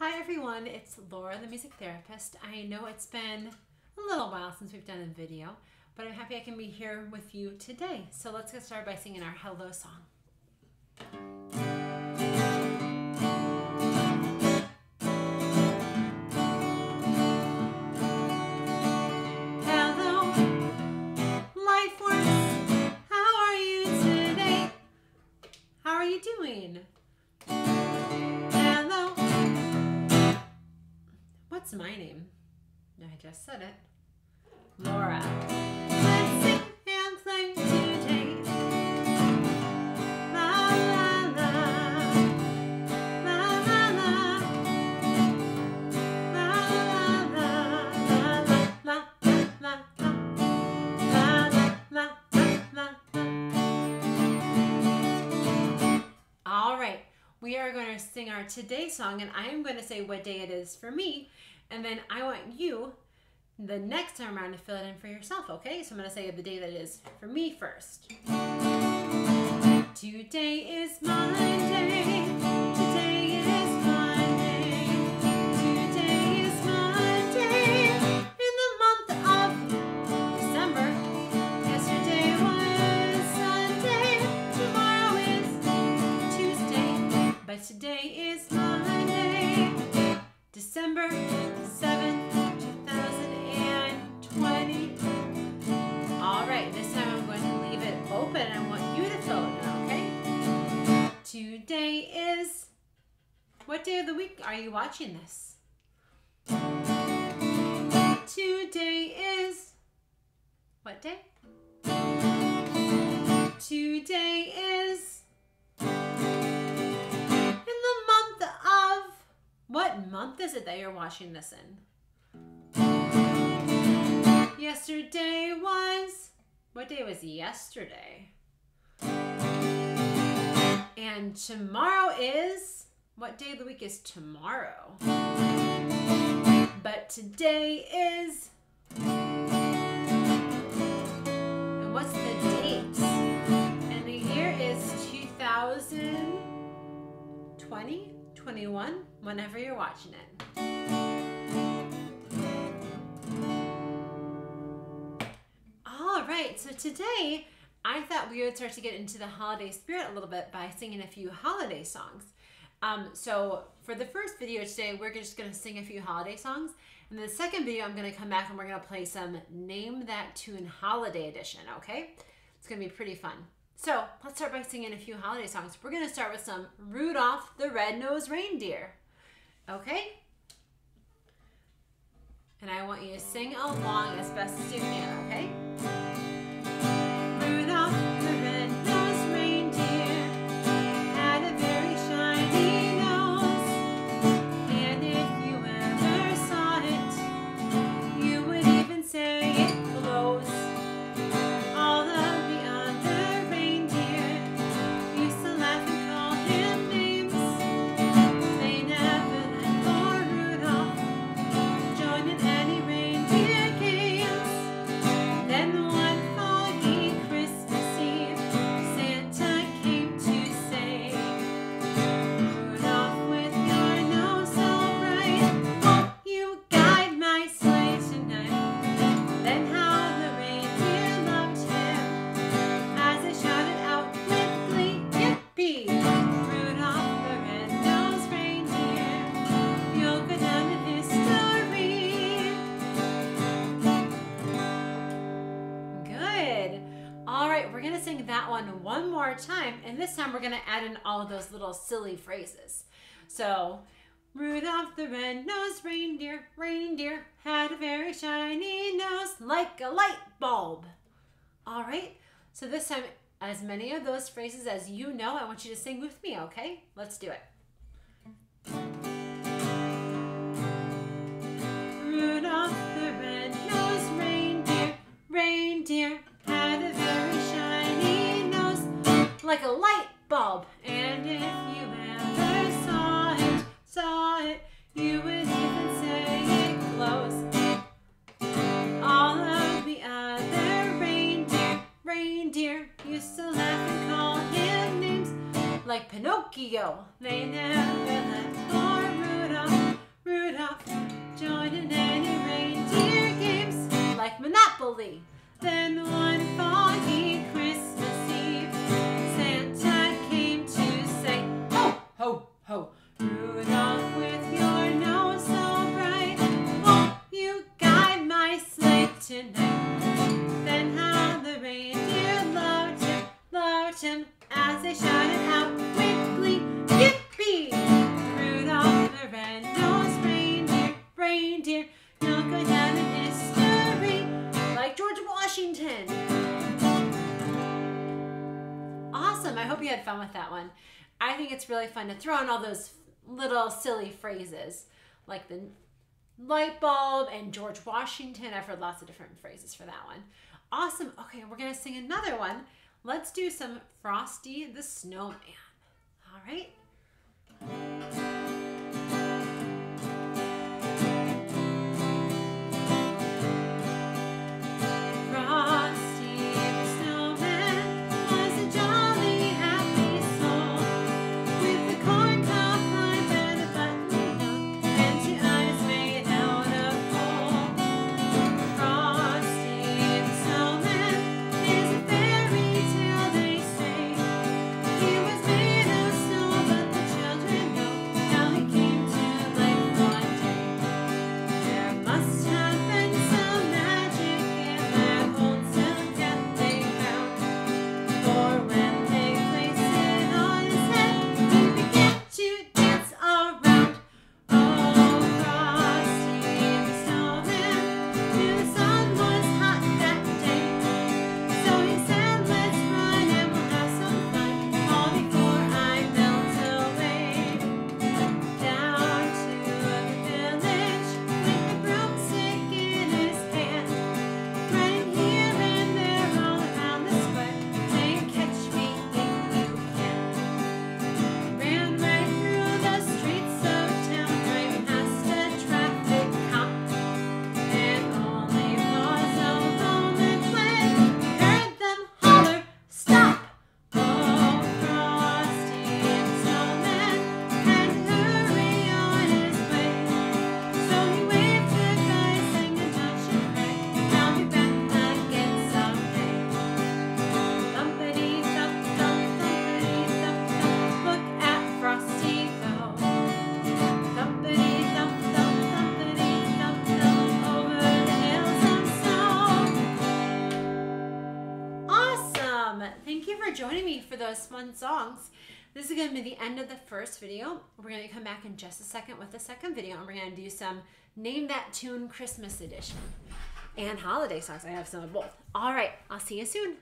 Hi everyone, it's Laura, the music therapist. I know it's been a little while since we've done a video, but I'm happy I can be here with you today. So let's get started by singing our hello song. What's my name? I just said it. Laura. All right, we are going to sing our today song, and I am going to say what day it is for me, and then I want you the next time around to fill it in for yourself, okay? So I'm to say the day that is for me first. Today is of the week are you watching this? Today is. What day? Today is. In the month of. What month is it that you're watching this in? Yesterday was. What day was yesterday? And tomorrow is. What day of the week is tomorrow? But today is. And what's the date? And the year is 2020, 21, whenever you're watching it. All right, so today I thought we would start to get into the holiday spirit a little bit by singing a few holiday songs. Um, so for the first video today, we're just to sing a few holiday songs. And the second video, I'm to come back and we're to play some Name That Tune Holiday Edition, okay? It's to be pretty fun. So let's start by singing a few holiday songs. We're to start with some Rudolph the Red-Nosed Reindeer, okay? And I want you to sing along as best as you can, okay? That one one more time, and this time we're going to add in all of those little silly phrases. So, Rudolph the red-nosed reindeer, reindeer had a very shiny nose like a light bulb. All right, so this time, as many of those phrases as you know, I want you to sing with me, okay? Let's do it. Rudolph Pinocchio. They never let poor Rudolph, Rudolph, join in any reindeer games like Monopoly. Then one foggy Christmas Eve, Santa came to say, Ho, ho, ho, Rudolph with your nose so bright, won't you guide my sleigh tonight? Then how the reindeer loved him, loved him as they shouted out. Think it's really fun to throw in all those little silly phrases like the light bulb and George Washington. I've heard lots of different phrases for that one. Awesome. Okay, we're going to sing another one. Let's do some Frosty the Snowman. All right. Awesome! Thank you for joining me for those fun songs. This is going to be the end of the first video. We're going to come back in just a second with the second video, and we're going to do some Name That Tune Christmas Edition and holiday songs. I have some of both. All right, I'll see you soon.